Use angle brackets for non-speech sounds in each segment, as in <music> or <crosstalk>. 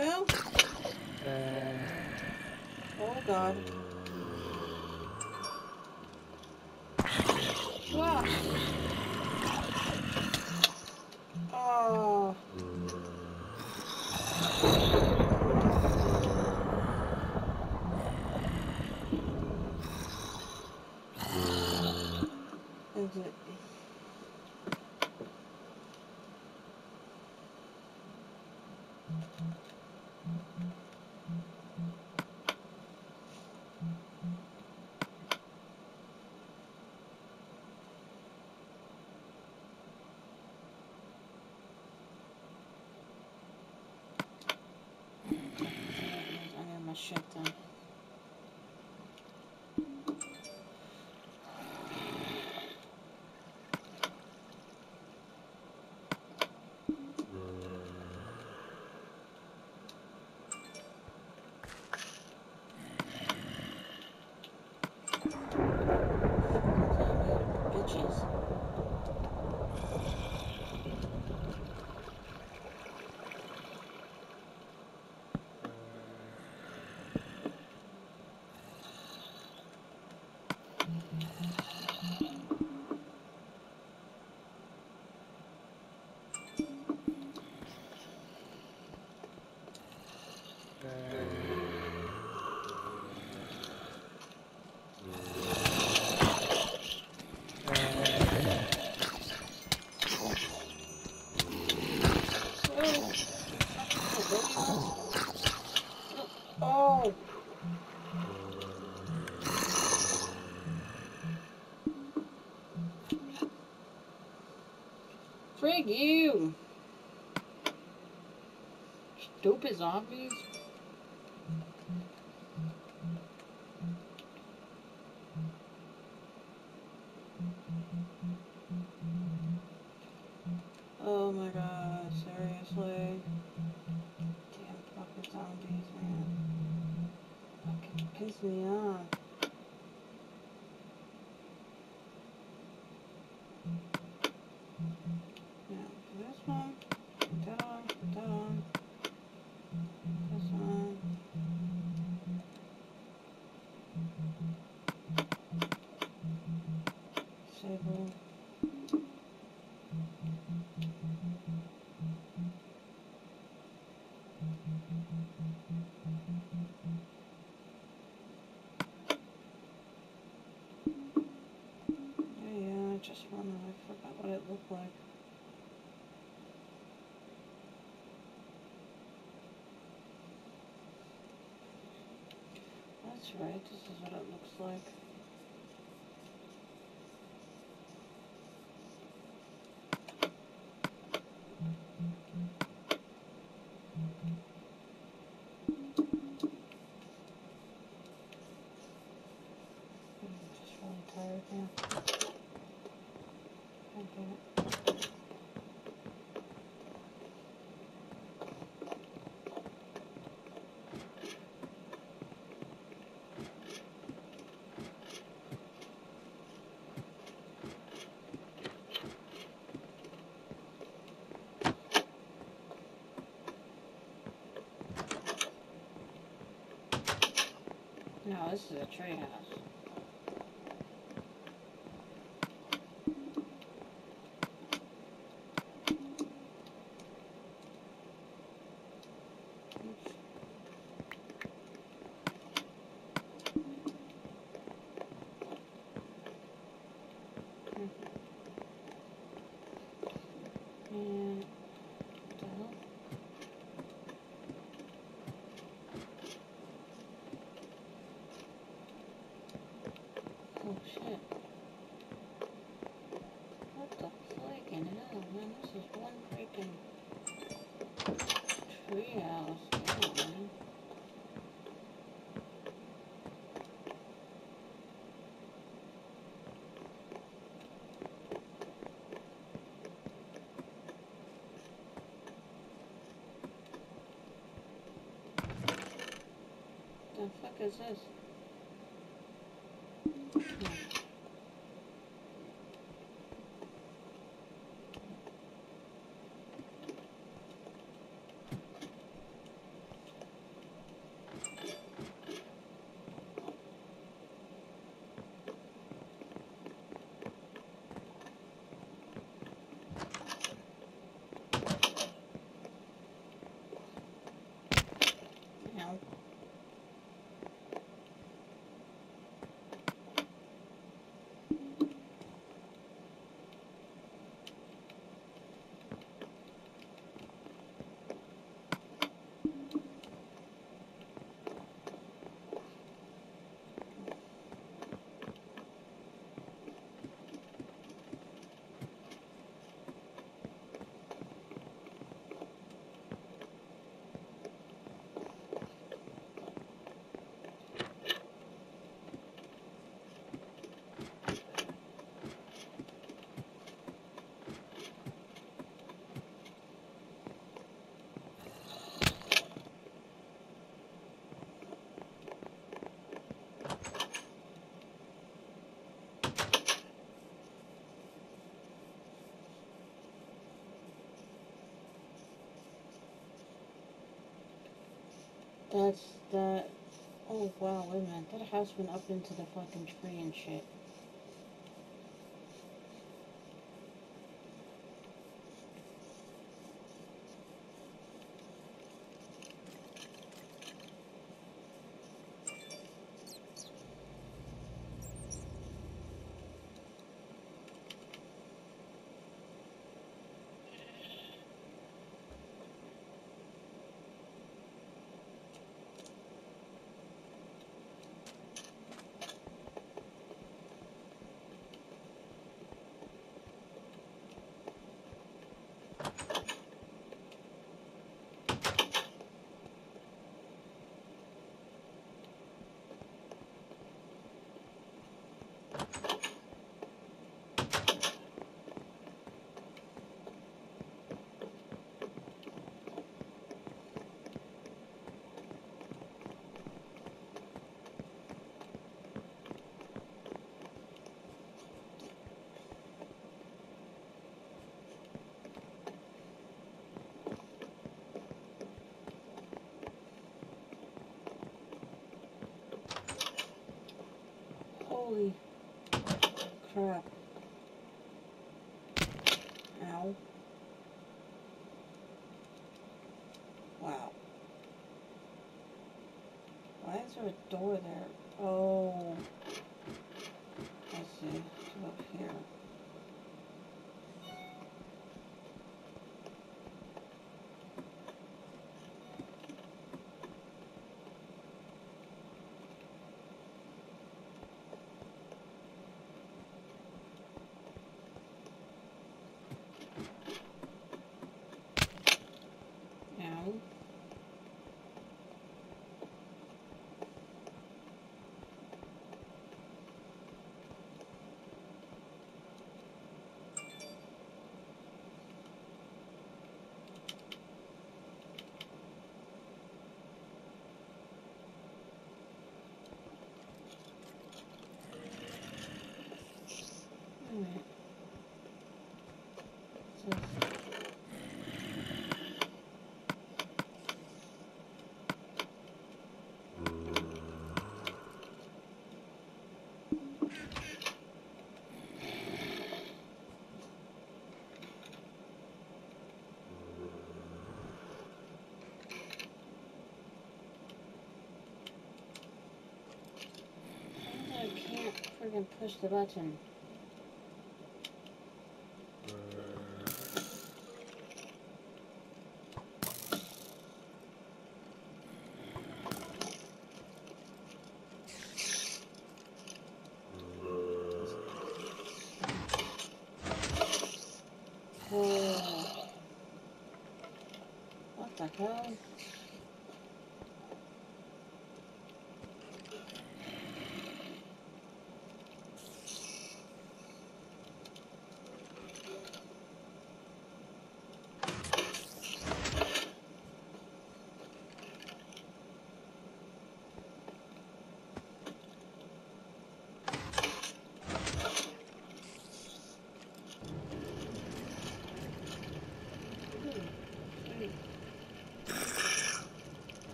go? Uh, oh god. Oh. Thank you. I got my shit done. Bitches. Oh. Frig you. Stupid zombies. Oh my god, seriously. Damn fucking zombies, man. Fucking piss me off. Now, this one, put that on, put that on. This one. Disable. Yeah, yeah, I just wanna, I forgot what it looked like. That's right, this is what it looks like. No, this is a tree. Oops. And what the hell? Oh shit. What the freaking hell, man? This is one freaking treehouse. Yeah, man. The fuck is this? That's the... Oh, wow, wait a minute. That house went up into the fucking tree and shit. Crap. Ow. Wow. Why is there a door there? Oh. I see. It's up here. Ow. Alright. So I can't friggin' push the button. <sighs> <sighs> What the hell?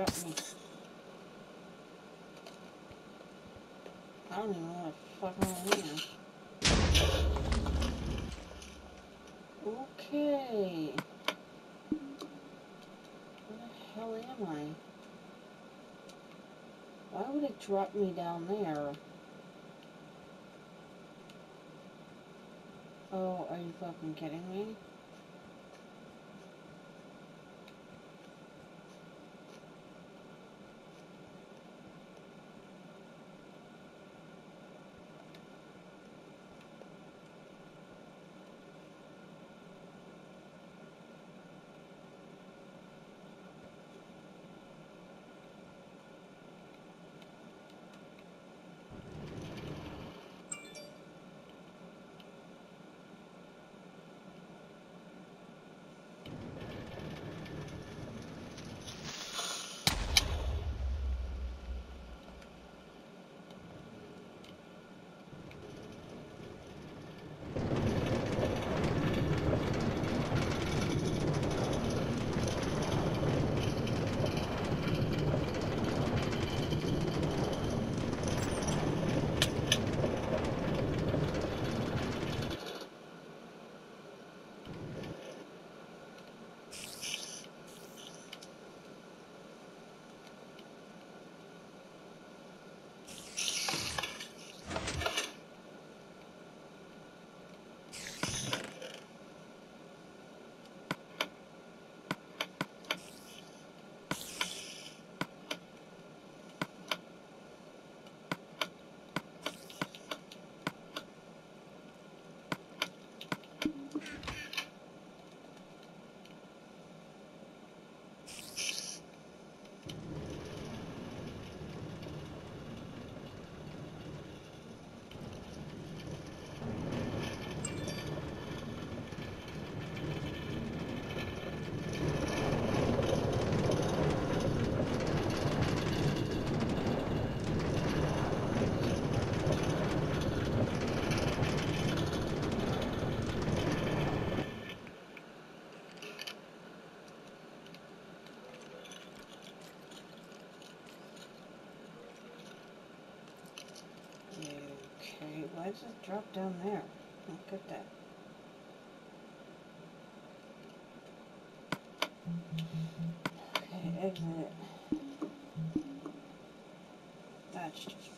I don't even know what the fuck I'm in Okay. Where the hell am I? Why would it drop me down there? Oh, are you fucking kidding me? Exit drop down there. Oh, Look at that. Okay, exit. That's just